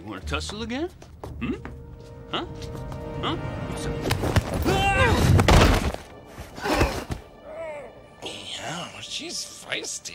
You want to tussle again? Hmm? Huh? Huh? Yeah, she's feisty.